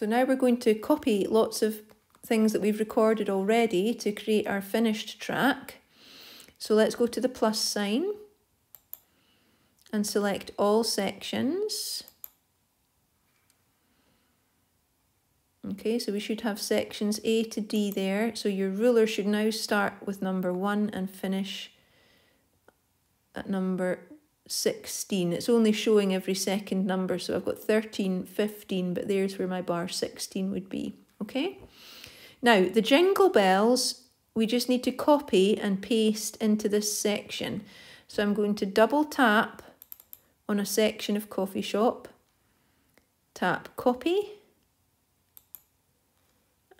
So now we're going to copy lots of things that we've recorded already to create our finished track. So let's go to the plus sign and select all sections. Okay, so we should have sections A to D there. So your ruler should now start with number one and finish at number 16. It's only showing every second number, so I've got 13, 15, but there's where my bar 16 would be, okay? Now, the jingle bells, we just need to copy and paste into this section. So I'm going to double tap on a section of coffee shop, tap copy,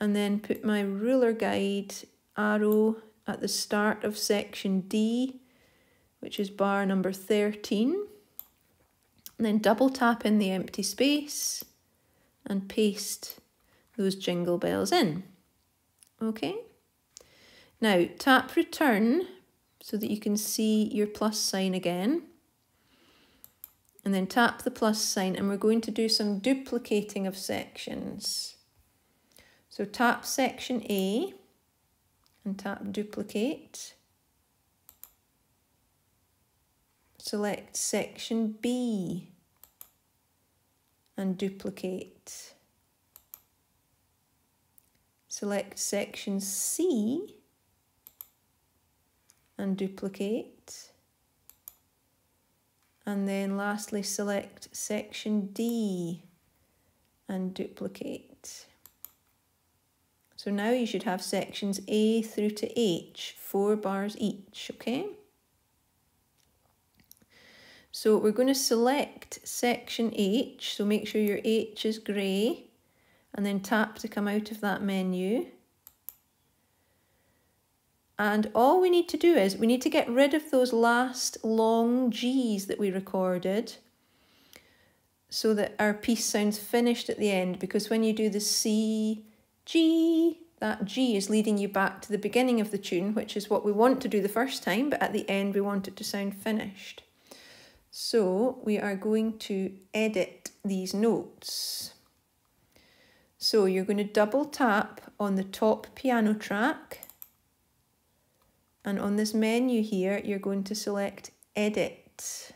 and then put my ruler guide arrow at the start of section D which is bar number 13. And then double tap in the empty space and paste those jingle bells in. Okay. Now tap return so that you can see your plus sign again. And then tap the plus sign and we're going to do some duplicating of sections. So tap section A and tap duplicate. Select section B and duplicate. Select section C and duplicate. And then lastly select section D and duplicate. So now you should have sections A through to H, four bars each, okay? So we're going to select section H, so make sure your H is grey, and then tap to come out of that menu. And all we need to do is we need to get rid of those last long G's that we recorded so that our piece sounds finished at the end because when you do the C, G, that G is leading you back to the beginning of the tune, which is what we want to do the first time, but at the end we want it to sound finished. So we are going to edit these notes. So you're going to double tap on the top piano track and on this menu here you're going to select edit.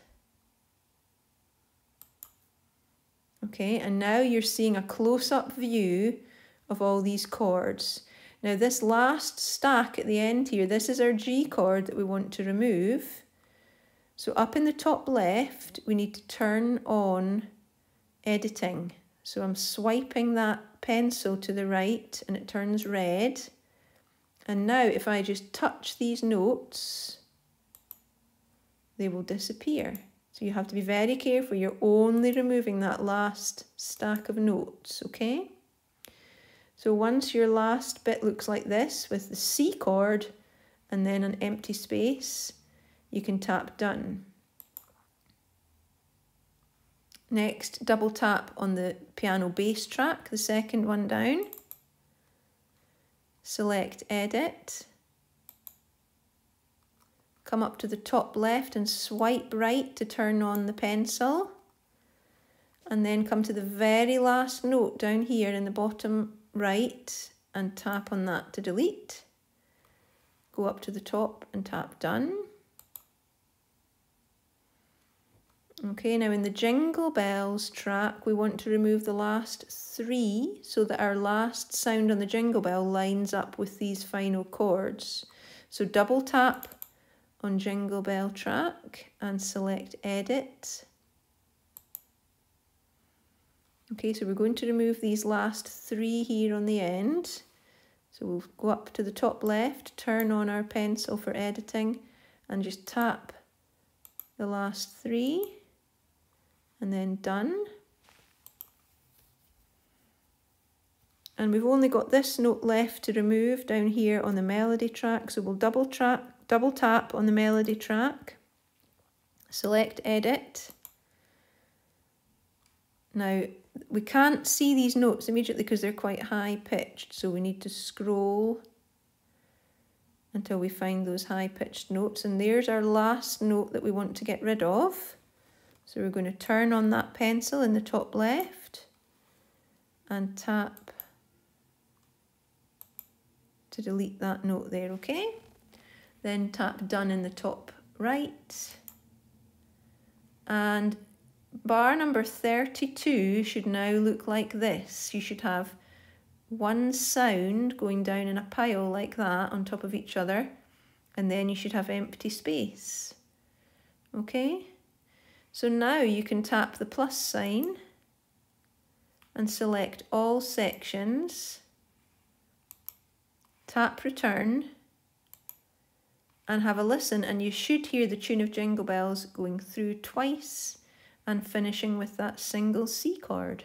Okay, and now you're seeing a close-up view of all these chords. Now this last stack at the end here, this is our G chord that we want to remove. So up in the top left, we need to turn on editing. So I'm swiping that pencil to the right and it turns red. And now if I just touch these notes, they will disappear. So you have to be very careful. You're only removing that last stack of notes, okay? So once your last bit looks like this with the C chord and then an empty space, you can tap done. Next, double tap on the piano bass track, the second one down. Select edit. Come up to the top left and swipe right to turn on the pencil. And then come to the very last note down here in the bottom right and tap on that to delete. Go up to the top and tap done. Okay, now in the Jingle Bells track, we want to remove the last three so that our last sound on the Jingle Bell lines up with these final chords. So double tap on Jingle Bell track and select Edit. Okay, so we're going to remove these last three here on the end. So we'll go up to the top left, turn on our pencil for editing and just tap the last three and then done. And we've only got this note left to remove down here on the melody track. So we'll double, track, double tap on the melody track, select edit. Now, we can't see these notes immediately because they're quite high pitched. So we need to scroll until we find those high pitched notes. And there's our last note that we want to get rid of. So we're going to turn on that pencil in the top left and tap to delete that note there, okay? Then tap done in the top right. And bar number 32 should now look like this. You should have one sound going down in a pile like that on top of each other and then you should have empty space. Okay, so now you can tap the plus sign and select all sections tap return and have a listen and you should hear the tune of Jingle Bells going through twice and finishing with that single C chord.